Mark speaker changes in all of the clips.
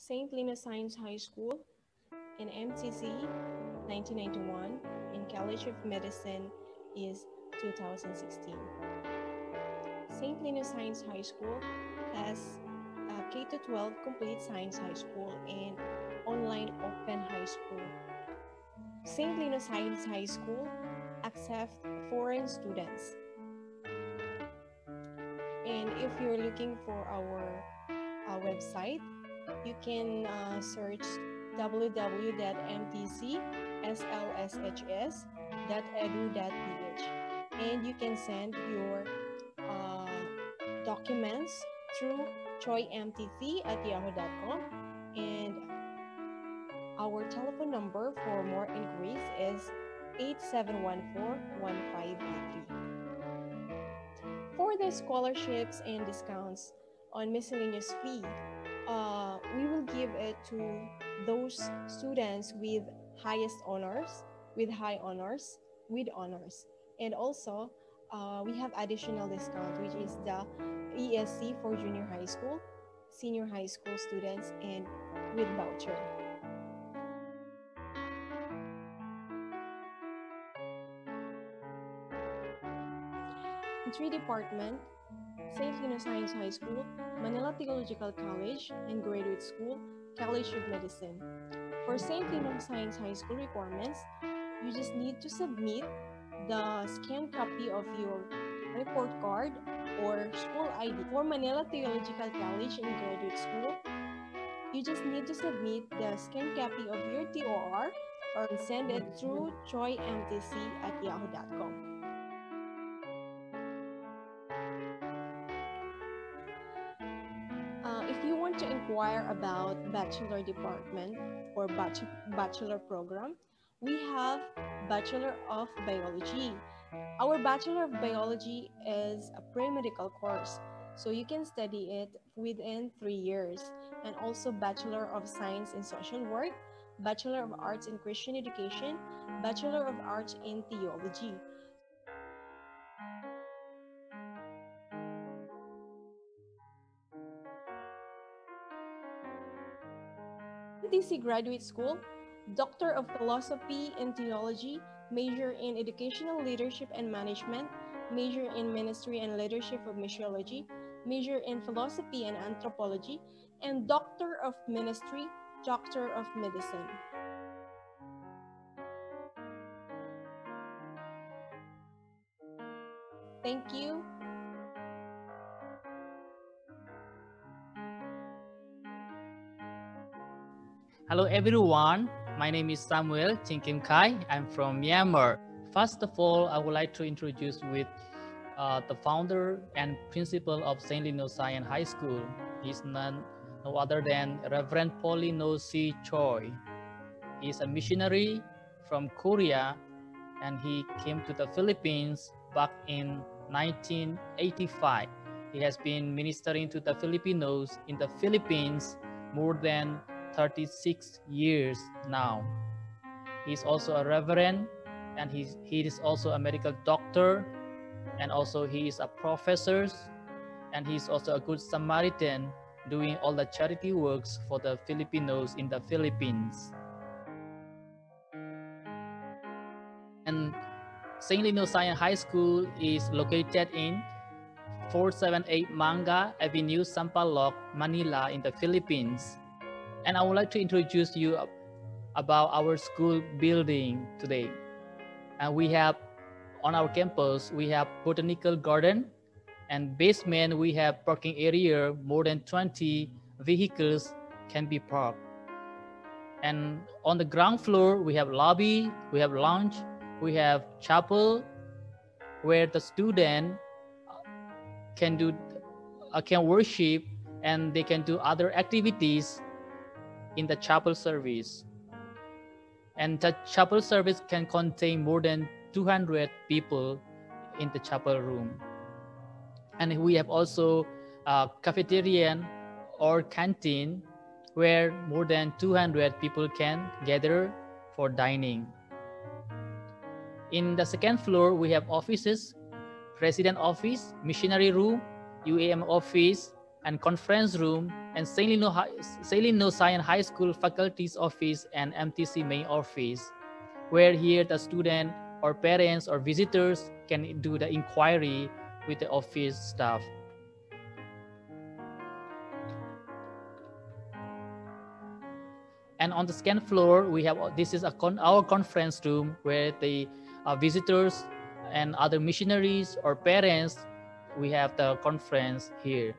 Speaker 1: St. Lino Science High School, in MTC 1991, in College of Medicine is 2016. St. Lino Science High School has a K-12 complete science high school and online open high school. St. Lino Science High School accepts foreign students. And if you're looking for our, our website, you can uh, search www.mtcslshs.edu.ph and you can send your uh, documents through choymtc at yahoo.com and our telephone number for more inquiries is 8714-1583. For the scholarships and discounts on miscellaneous fee, uh, we will give it to those students with highest honors, with high honors, with honors. And also, uh, we have additional discount, which is the ESC for junior high school, senior high school students, and with voucher. In three departments, St. Lino Science High School, Manila Theological College, and Graduate School, College of Medicine. For St. Lino Science High School requirements, you just need to submit the scanned copy of your report card or school ID. For Manila Theological College and Graduate School, you just need to submit the scanned copy of your TOR or send it through choymtc at yahoo.com. inquire about bachelor department or bachelor program, we have Bachelor of Biology. Our Bachelor of Biology is a pre-medical course, so you can study it within three years. And also Bachelor of Science in Social Work, Bachelor of Arts in Christian Education, Bachelor of Arts in Theology. MTC Graduate School, Doctor of Philosophy in Theology, major in Educational Leadership and Management, major in Ministry and Leadership of Missiology, major in Philosophy and Anthropology, and Doctor of Ministry, Doctor of Medicine. Thank you.
Speaker 2: Hello everyone, my name is Samuel Chinkim Kai. I'm from Myanmar. First of all, I would like to introduce with uh, the founder and principal of St. Lino Science High School. He's none no other than Reverend Paulino C. Choi. He's a missionary from Korea and he came to the Philippines back in 1985. He has been ministering to the Filipinos in the Philippines more than 36 years now. He's also a reverend and he's, he is also a medical doctor and also he is a professor and he's also a good Samaritan doing all the charity works for the Filipinos in the Philippines. And St. Lino Science High School is located in 478 Manga Avenue, Sampaloc, Manila in the Philippines. And I would like to introduce you about our school building today. And we have on our campus, we have botanical garden and basement, we have parking area, more than 20 vehicles can be parked. And on the ground floor, we have lobby, we have lounge, we have chapel, where the student can do, uh, can worship and they can do other activities in the chapel service. And the chapel service can contain more than 200 people in the chapel room. And we have also a cafeteria or canteen where more than 200 people can gather for dining. In the second floor, we have offices, president office, missionary room, UAM office, and conference room, and St. Lino, St. Lino Science High School faculty's office and MTC main office, where here the student or parents or visitors can do the inquiry with the office staff. And on the second floor, we have this is a con, our conference room where the uh, visitors and other missionaries or parents, we have the conference here.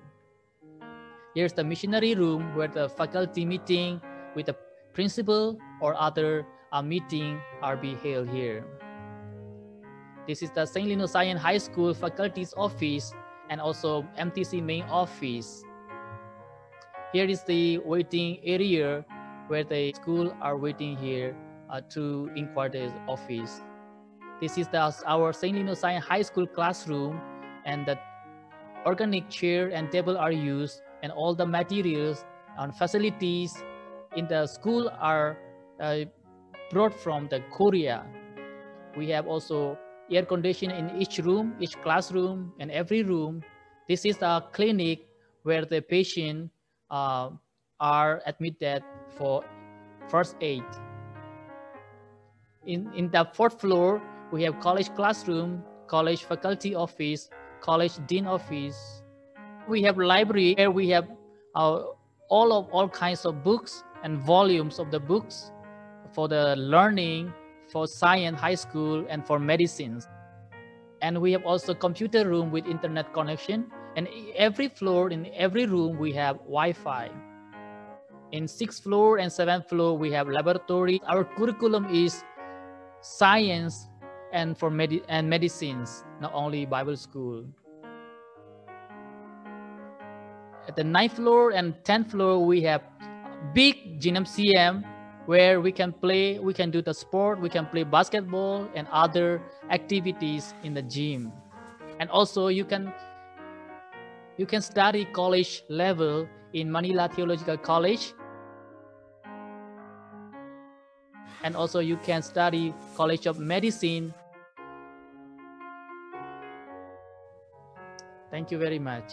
Speaker 2: Here's the missionary room where the faculty meeting with the principal or other uh, meeting are be held here. This is the St. Lino Science High School faculty's office and also MTC main office. Here is the waiting area where the school are waiting here uh, to inquire the office. This is the, our St. Lino Science High School classroom and the organic chair and table are used and all the materials and facilities in the school are uh, brought from the Korea. We have also air conditioning in each room, each classroom, and every room. This is a clinic where the patient uh, are admitted for first aid. In, in the fourth floor, we have college classroom, college faculty office, college dean office. We have library where we have uh, all of all kinds of books and volumes of the books for the learning, for science, high school, and for medicines. And we have also computer room with internet connection. And every floor, in every room, we have Wi-Fi. In sixth floor and seventh floor, we have laboratory. Our curriculum is science and for medi and medicines, not only Bible school. At the ninth floor and tenth floor, we have big gym cm where we can play, we can do the sport, we can play basketball and other activities in the gym. And also you can you can study college level in Manila Theological College. And also you can study College of Medicine. Thank you very much.